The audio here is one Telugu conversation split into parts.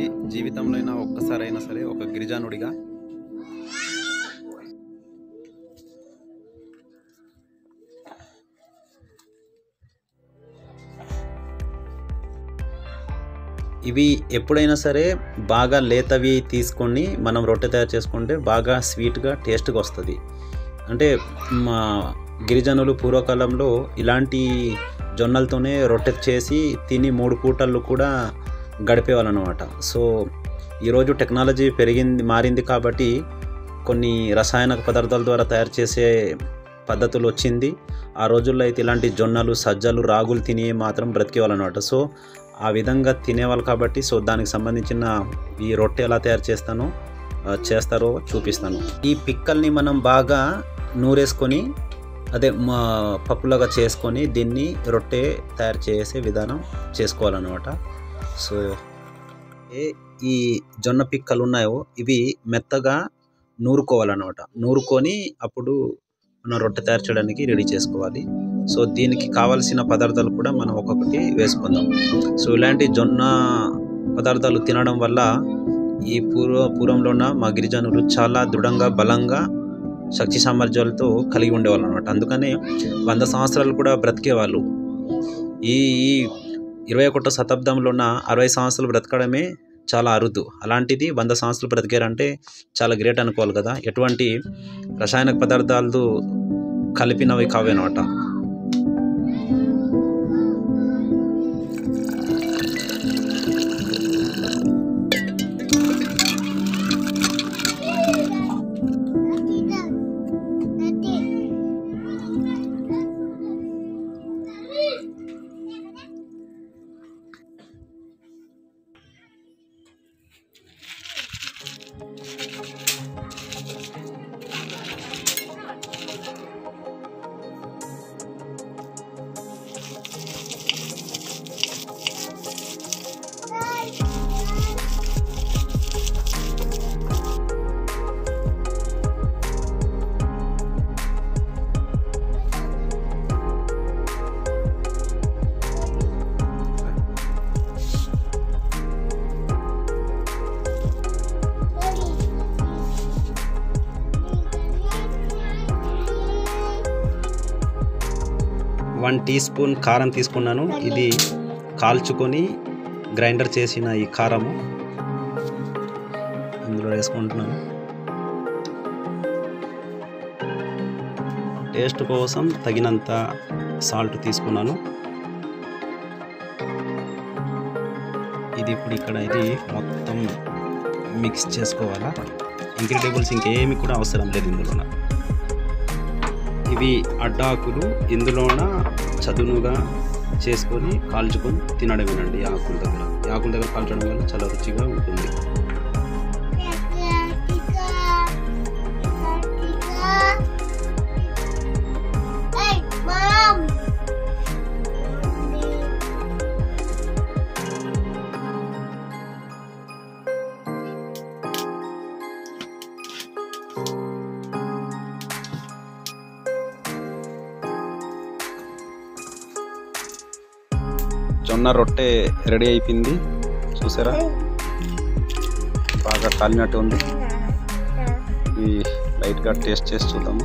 జీవితంలో అయినా ఒక్కసారైనా సరే ఒక గిరిజనుడిగా. ఇవి ఎప్పుడైనా సరే బాగా లేతవి తీసుకొని మనం రొట్టె తయారు చేసుకుంటే బాగా స్వీట్గా టేస్ట్గా వస్తుంది. అంటే మా గిరిజనులు పూర్వకాలంలో ఇలాంటి జొన్నలతోనే రొట్టె చేసి తిని మూడు పూటలు కూడా గడిపేవాళ్ళు అనమాట సో ఈరోజు టెక్నాలజీ పెరిగింది మారింది కాబట్టి కొన్ని రసాయన పదార్థాల ద్వారా తయారు చేసే పద్ధతులు వచ్చింది. ఆ రోజుల్లో అయితే ఇలాంటి జొన్నలు సజ్జలు రాగులు తిని మాత్రం బ్రతికేవాళ్ళనమాట. సో ఆ విధంగా తినేవాళ్ళు కాబట్టి సో దానికి సంబంధించిన ఈ రొట్టె ఎలా తయారు చేస్తానో చేస్తారో చూపిస్తాను. ఈ పిక్కల్ని మనం బాగా నూరేసుకొని అదే మా పప్పులాగా చేసుకొని దీన్ని రొట్టె తయారు చేసే విధానం చేసుకోవాలన్నమాట. సో ఏ ఈ జొన్న పిక్కలు ఉన్నాయో ఇవి మెత్తగా నూరుకోవాలన్నమాట. నూరుకొని అప్పుడు మనం రొట్టె తయారు చేయడానికి రెడీ చేసుకోవాలి. సో దీనికి కావాల్సిన పదార్థాలు కూడా మనం ఒక్కొక్కటి వేసుకుందాం. సో ఇలాంటి జొన్న పదార్థాలు తినడం వల్ల ఈ పూర్వ పూర్వంలో ఉన్న మా గిరిజనులు చాలా దృఢంగా బలంగా శక్తి సామర్థ్యాలతో కలిగి ఉండేవాళ్ళు అనమాట అందుకనే వంద సంవత్సరాలు కూడా బ్రతికేవాళ్ళు. ఈ ఈ ఇరవై ఒకటో శతాబ్దంలో ఉన్న అరవై సంవత్సరాలు బ్రతకడమే చాలా అరుదు. అలాంటిది వంద సంవత్సరాలు బ్రతికారంటే చాలా గ్రేట్ అనుకోవాలి కదా. ఎటువంటి రసాయన పదార్థాలు కలిపినవి కావనమాట. వన్ టీ స్పూన్ కారం తీసుకున్నాను. ఇది కాల్చుకొని గ్రైండర్ చేసిన ఈ కారము ఇందులో వేసుకుంటున్నాను. టేస్ట్ కోసం తగినంత సాల్ట్ తీసుకున్నాను. ఇది ఇప్పుడు ఇక్కడ ఇది మొత్తం మిక్స్ చేసుకోవాలా? ఇంగ్రీడియంట్స్ ఇంకేమి కూడా అవసరం లేదు ఇందులోన. ఇవి అడ్డాకులు. ఇందులోన చదునుగా చేసుకొని కాల్చుకొని తినడమేనండి వినండి ఆకుల దగ్గర. ఆకుల దగ్గర కాల్చడం వల్ల చాలా రుచిగా ఉంటుంది. జొన్న రొట్టె రెడీ అయిపోయింది. చూసారా? బాగా కాలినట్టు ఉంది. ఈ లైట్గా టేస్ట్ చేసి చూద్దాము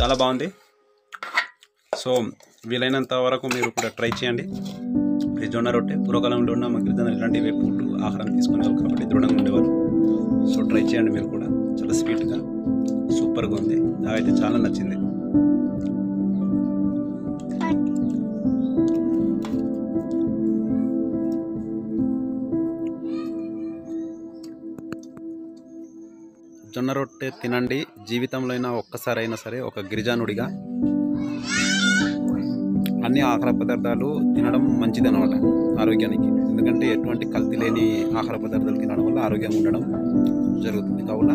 చాలా బాగుంది. సో వీలైనంత వరకు మీరు కూడా ట్రై చేయండి. జొన్న రొట్టె పూర్వకాలంలో ఉన్న మా గిరిజనులు ఇలాంటివి ఫుడ్ ఆహారం తీసుకునేవారు కాబట్టి దృఢంగా ఉండేవారు. సో ట్రై చేయండి మీరు కూడా. చాలా స్వీట్గా సూపర్గా ఉంది. నాకైతే చాలా నచ్చింది. జొన్న రొట్టె తినండి. జీవితంలో అయినా ఒక్కసారైనా సరే ఒక గిరిజనుడిగా అన్ని ఆహార పదార్థాలు తినడం మంచిది అనమాట ఆరోగ్యానికి. ఎందుకంటే ఎటువంటి కల్తీ లేని ఆహార పదార్థాలు తినడం వల్ల ఆరోగ్యం ఉండడం జరుగుతుంది. కావున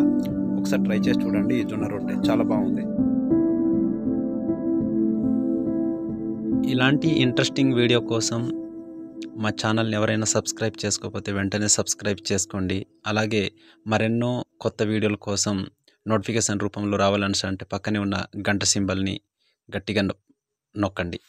ఒకసారి ట్రై చేసి చూడండి. ఈ జొన్న రొట్టె చాలా బాగుంది. ఇలాంటి ఇంట్రెస్టింగ్ వీడియో కోసం మా ఛానల్ని ఎవరైనా సబ్స్క్రైబ్ చేసుకోకపోతే వెంటనే సబ్స్క్రైబ్ చేసుకోండి. అలాగే మరెన్నో కొత్త వీడియోల కోసం నోటిఫికేషన్ రూపంలో రావాలని అంటే పక్కనే ఉన్న గంట సింబల్ని గట్టిగా నొక్కండి.